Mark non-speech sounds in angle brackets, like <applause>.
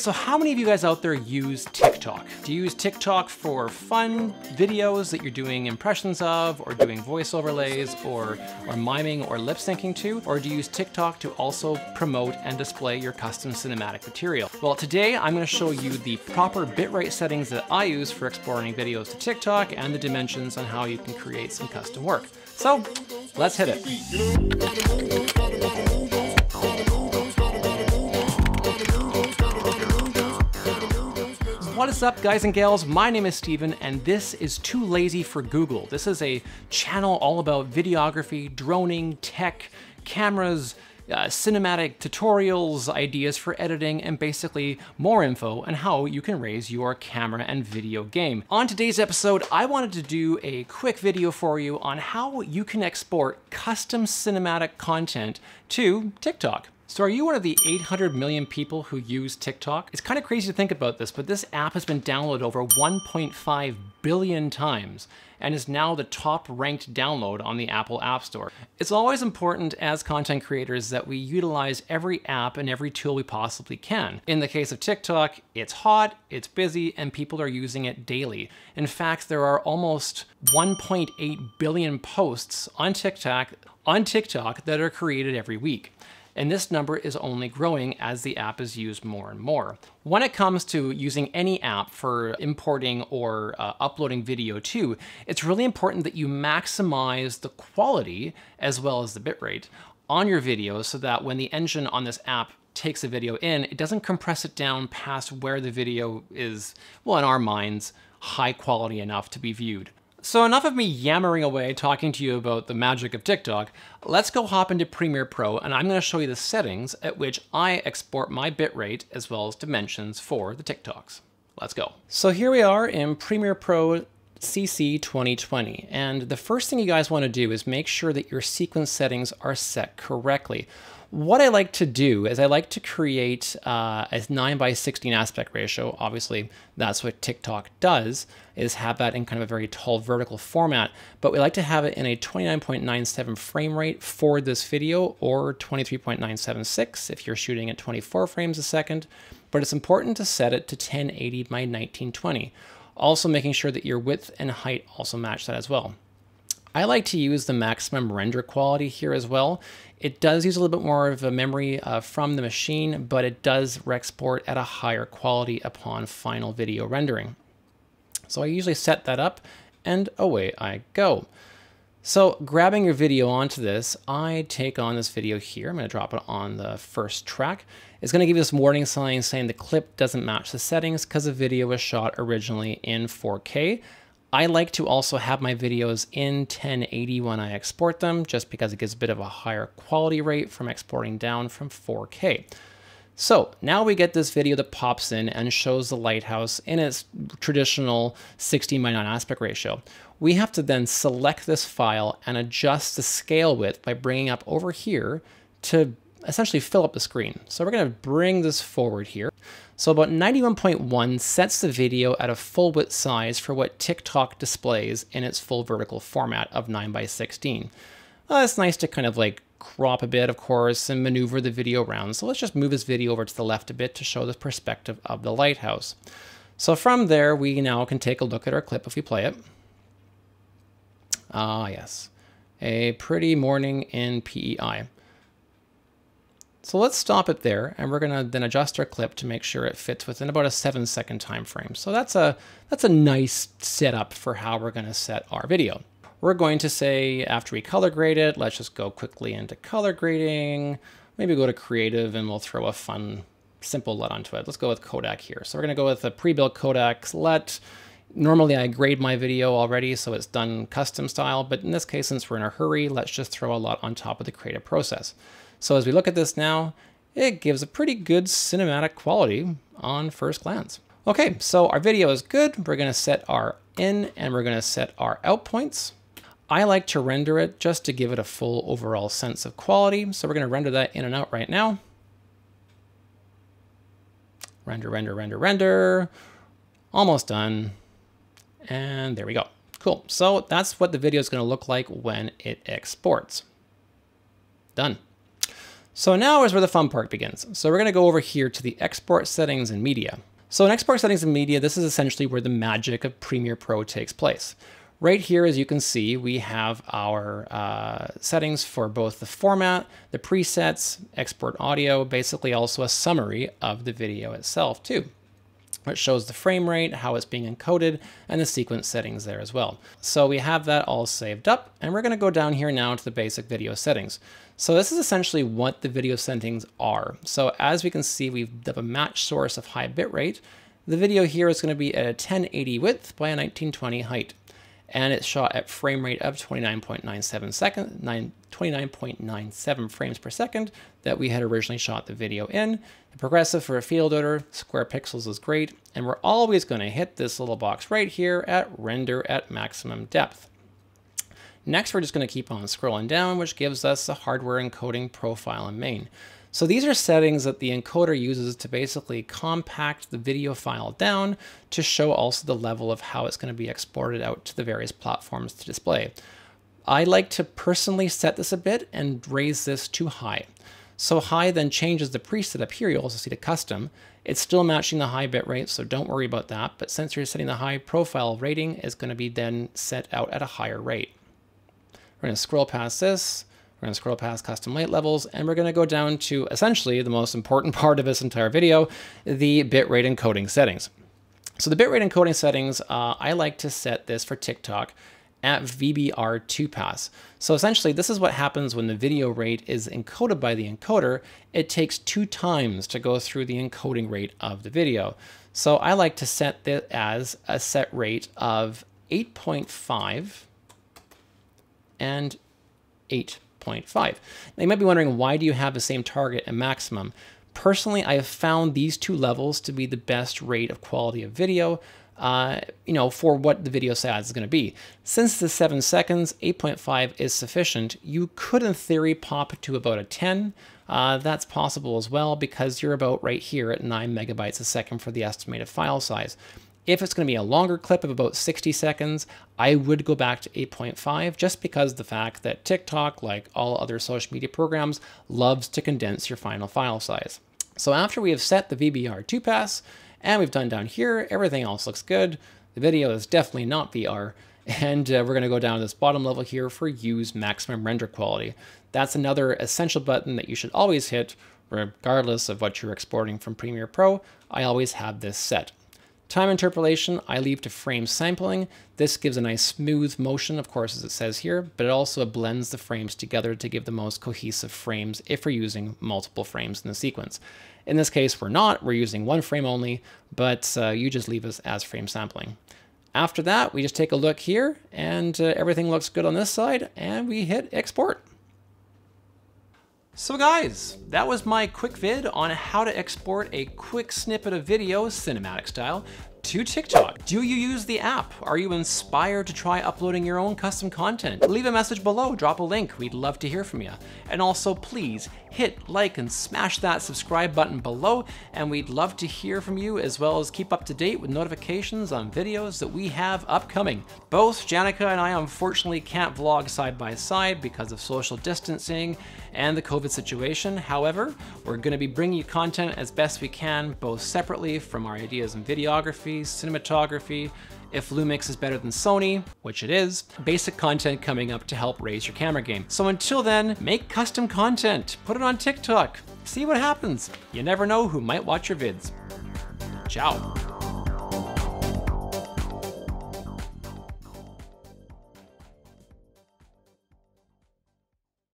So how many of you guys out there use TikTok? Do you use TikTok for fun videos that you're doing impressions of or doing voice overlays or, or miming or lip syncing to? Or do you use TikTok to also promote and display your custom cinematic material? Well, today I'm gonna show you the proper bitrate settings that I use for exporting videos to TikTok and the dimensions on how you can create some custom work. So let's hit it. What is up guys and gals? My name is Stephen and this is Too Lazy for Google. This is a channel all about videography, droning, tech, cameras, uh, cinematic tutorials, ideas for editing, and basically more info on how you can raise your camera and video game. On today's episode, I wanted to do a quick video for you on how you can export custom cinematic content to TikTok. So are you one of the 800 million people who use TikTok? It's kind of crazy to think about this, but this app has been downloaded over 1.5 billion times and is now the top ranked download on the Apple App Store. It's always important as content creators that we utilize every app and every tool we possibly can. In the case of TikTok, it's hot, it's busy, and people are using it daily. In fact, there are almost 1.8 billion posts on TikTok on TikTok that are created every week and this number is only growing as the app is used more and more. When it comes to using any app for importing or uh, uploading video to, it's really important that you maximize the quality as well as the bitrate on your video so that when the engine on this app takes a video in, it doesn't compress it down past where the video is, well, in our minds, high quality enough to be viewed. So enough of me yammering away talking to you about the magic of TikTok. Let's go hop into Premiere Pro and I'm going to show you the settings at which I export my bitrate as well as dimensions for the TikToks. Let's go. So here we are in Premiere Pro CC 2020 and the first thing you guys want to do is make sure that your sequence settings are set correctly. What I like to do is I like to create uh, a 9 by 16 aspect ratio. Obviously, that's what TikTok does, is have that in kind of a very tall vertical format. But we like to have it in a 29.97 frame rate for this video or 23.976 if you're shooting at 24 frames a second. But it's important to set it to 1080 by 1920. Also making sure that your width and height also match that as well. I like to use the maximum render quality here as well. It does use a little bit more of a memory uh, from the machine, but it does export at a higher quality upon final video rendering. So I usually set that up and away I go. So grabbing your video onto this, I take on this video here. I'm going to drop it on the first track. It's going to give you this warning sign saying the clip doesn't match the settings because the video was shot originally in 4K. I like to also have my videos in 1080 when I export them, just because it gives a bit of a higher quality rate from exporting down from 4K. So now we get this video that pops in and shows the lighthouse in its traditional 16 by 9 aspect ratio. We have to then select this file and adjust the scale width by bringing up over here to essentially fill up the screen. So we're going to bring this forward here. So about 91.1 sets the video at a full width size for what TikTok displays in its full vertical format of 9 by 16. Well, it's nice to kind of like crop a bit, of course, and maneuver the video around. So let's just move this video over to the left a bit to show the perspective of the lighthouse. So from there, we now can take a look at our clip if we play it. Ah, yes. A pretty morning in PEI. So let's stop it there and we're gonna then adjust our clip to make sure it fits within about a seven second time frame. So that's a, that's a nice setup for how we're gonna set our video. We're going to say after we color grade it, let's just go quickly into color grading, maybe go to creative and we'll throw a fun, simple LUT onto it. Let's go with Kodak here. So we're gonna go with a pre-built Kodak LUT. Normally I grade my video already, so it's done custom style, but in this case, since we're in a hurry, let's just throw a LUT on top of the creative process. So as we look at this now, it gives a pretty good cinematic quality on first glance. Okay, so our video is good. We're gonna set our in and we're gonna set our out points. I like to render it just to give it a full overall sense of quality. So we're gonna render that in and out right now. Render, render, render, render. Almost done. And there we go. Cool. So that's what the video is going to look like when it exports. Done. So now is where the fun part begins. So we're gonna go over here to the export settings and media. So in export settings and media, this is essentially where the magic of Premiere Pro takes place. Right here, as you can see, we have our uh, settings for both the format, the presets, export audio, basically also a summary of the video itself too. It shows the frame rate, how it's being encoded, and the sequence settings there as well. So we have that all saved up, and we're gonna go down here now to the basic video settings. So this is essentially what the video settings are. So as we can see, we have a match source of high bitrate. The video here is gonna be at a 1080 width by a 1920 height and it's shot at frame rate of 29.97 second, 29.97 frames per second that we had originally shot the video in. The progressive for a field order, square pixels is great, and we're always going to hit this little box right here at render at maximum depth. Next, we're just going to keep on scrolling down, which gives us the hardware encoding profile and main. So these are settings that the encoder uses to basically compact the video file down to show also the level of how it's going to be exported out to the various platforms to display. I like to personally set this a bit and raise this to high. So high then changes the preset up here. You'll also see the custom. It's still matching the high bit rate, so don't worry about that. But since you're setting the high profile rating, is going to be then set out at a higher rate. We're going to scroll past this. We're going to scroll past custom light levels, and we're going to go down to essentially the most important <laughs> part of this entire video, the bitrate encoding settings. So the bitrate encoding settings, uh, I like to set this for TikTok at VBR2 pass. So essentially, this is what happens when the video rate is encoded by the encoder. It takes two times to go through the encoding rate of the video. So I like to set this as a set rate of 8.5 and 8 0.5. Now you might be wondering, why do you have the same target and maximum? Personally, I have found these two levels to be the best rate of quality of video, uh, you know, for what the video size is going to be. Since the 7 seconds, 8.5 is sufficient. You could, in theory, pop to about a 10. Uh, that's possible as well because you're about right here at 9 megabytes a second for the estimated file size. If it's going to be a longer clip of about 60 seconds, I would go back to 8.5 just because the fact that TikTok, like all other social media programs, loves to condense your final file size. So after we have set the VBR2 pass and we've done down here, everything else looks good. The video is definitely not VR. And uh, we're going to go down to this bottom level here for use maximum render quality. That's another essential button that you should always hit regardless of what you're exporting from Premiere Pro. I always have this set. Time interpolation, I leave to frame sampling. This gives a nice smooth motion, of course, as it says here, but it also blends the frames together to give the most cohesive frames if we're using multiple frames in the sequence. In this case, we're not, we're using one frame only, but uh, you just leave us as frame sampling. After that, we just take a look here and uh, everything looks good on this side and we hit export. So guys, that was my quick vid on how to export a quick snippet of video cinematic style to TikTok. Do you use the app? Are you inspired to try uploading your own custom content? Leave a message below, drop a link. We'd love to hear from you. And also please hit like and smash that subscribe button below. And we'd love to hear from you as well as keep up to date with notifications on videos that we have upcoming. Both Janaka and I unfortunately can't vlog side by side because of social distancing and the COVID situation. However, we're gonna be bringing you content as best we can, both separately from our ideas in videography, cinematography, if Lumix is better than Sony, which it is, basic content coming up to help raise your camera game. So until then, make custom content, put it on TikTok, see what happens. You never know who might watch your vids. Ciao.